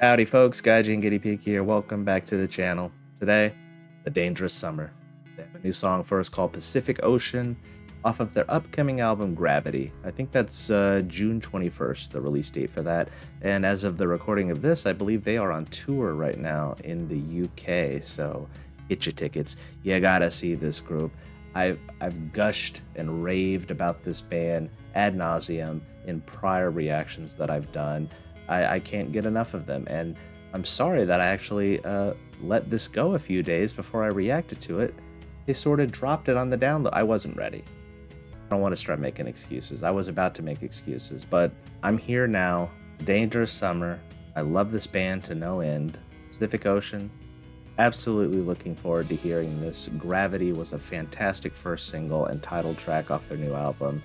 Howdy folks, Gaijin Guinea Pig here. Welcome back to the channel. Today, The Dangerous Summer. They have a new song first called Pacific Ocean off of their upcoming album Gravity. I think that's uh, June 21st, the release date for that. And as of the recording of this, I believe they are on tour right now in the UK. So get your tickets. You gotta see this group. I've, I've gushed and raved about this band ad nauseum in prior reactions that I've done. I, I can't get enough of them. And I'm sorry that I actually uh, let this go a few days before I reacted to it. They sort of dropped it on the download. I wasn't ready. I don't want to start making excuses. I was about to make excuses, but I'm here now. Dangerous Summer. I love this band to no end. Pacific Ocean. Absolutely looking forward to hearing this. Gravity was a fantastic first single and title track off their new album.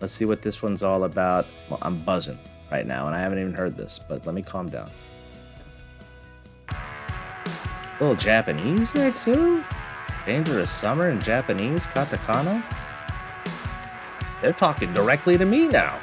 Let's see what this one's all about. Well, I'm buzzing right now, and I haven't even heard this, but let me calm down. A little Japanese there too? Dangerous Summer in Japanese, katakana? They're talking directly to me now.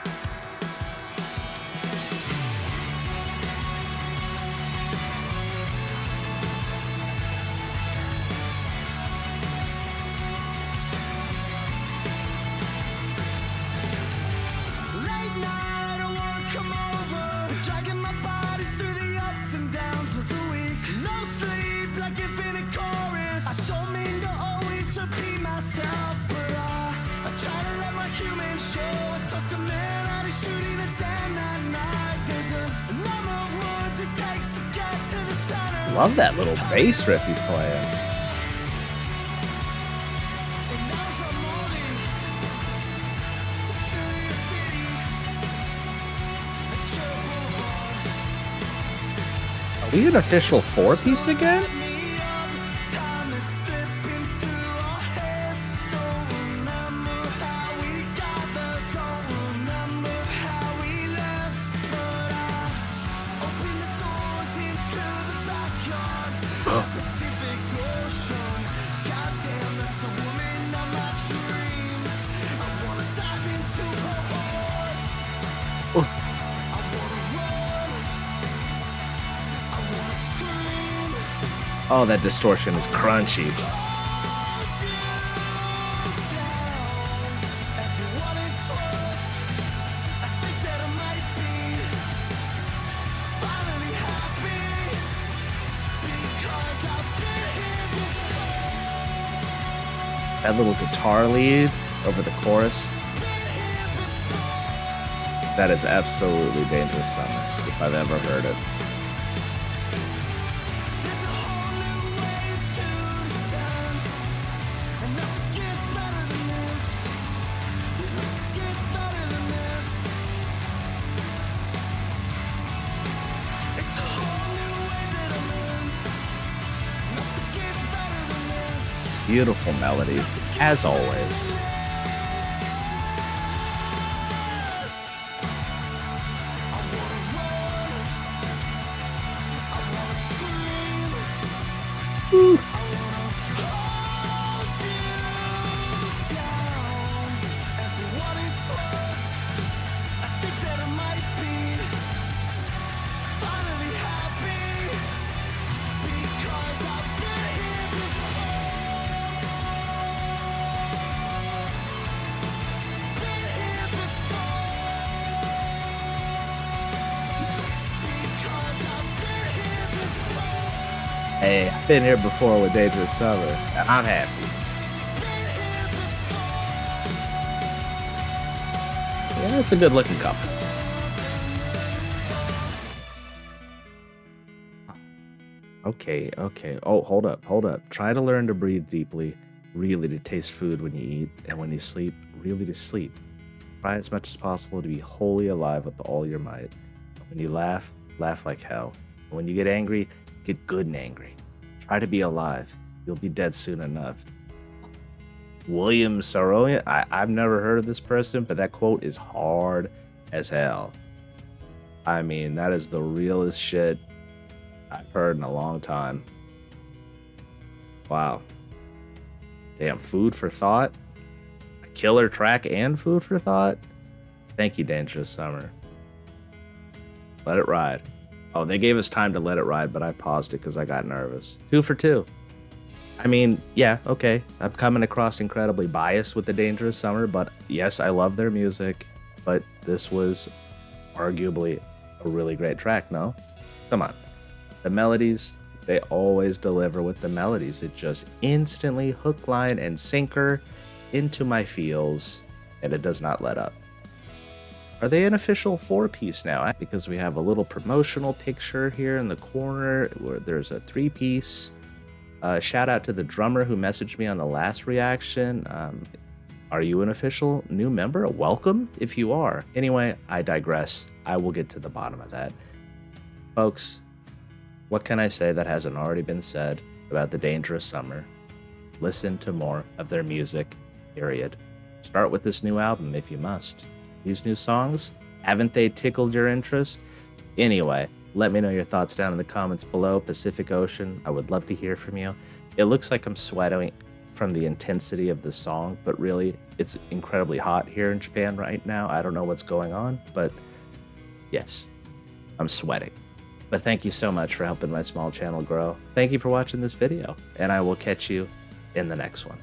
Always repeat myself, but I, I try to let my human show. I talk to man out of shooting a damn night. There's a number of words it takes to get to the center. Love that little bass riff he's playing. And now's the morning. Studio City. Are we an official four piece again? Oh, that distortion is crunchy. That little guitar lead over the chorus. That is absolutely Dangerous Summer, if I've ever heard it. Beautiful melody, as always. Hey, I've been here before with Dangerous Summer, and I'm happy. Yeah, it's a good looking cup. Okay, okay. Oh, hold up, hold up. Try to learn to breathe deeply, really to taste food when you eat, and when you sleep, really to sleep. Try as much as possible to be wholly alive with all your might. When you laugh, laugh like hell. And when you get angry, get good and angry. Try to be alive. You'll be dead soon enough. William Saroyan. I, I've never heard of this person, but that quote is hard as hell. I mean, that is the realest shit I've heard in a long time. Wow. Damn, food for thought. A killer track and food for thought. Thank you, Dangerous Summer. Let it ride. Oh, they gave us time to let it ride, but I paused it because I got nervous. Two for two. I mean, yeah, okay. I'm coming across incredibly biased with the Dangerous Summer, but yes, I love their music. But this was arguably a really great track, no? Come on. The melodies, they always deliver with the melodies. It just instantly hook, line, and sinker into my feels, and it does not let up. Are they an official four piece now? Because we have a little promotional picture here in the corner where there's a three piece. Uh, shout out to the drummer who messaged me on the last reaction. Um, are you an official new member? Welcome if you are. Anyway, I digress. I will get to the bottom of that. Folks, what can I say that hasn't already been said about the Dangerous Summer? Listen to more of their music, period. Start with this new album if you must. These new songs, haven't they tickled your interest? Anyway, let me know your thoughts down in the comments below. Pacific Ocean, I would love to hear from you. It looks like I'm sweating from the intensity of the song, but really, it's incredibly hot here in Japan right now. I don't know what's going on, but yes, I'm sweating. But thank you so much for helping my small channel grow. Thank you for watching this video, and I will catch you in the next one.